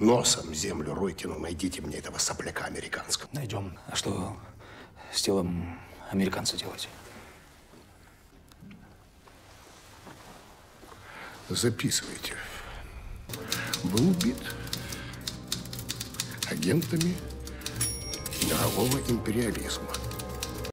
Носом землю ройте, но найдите мне этого сопляка американского. Найдем. А что с телом американца делать? Записывайте. Был убит агентами мирового империализма.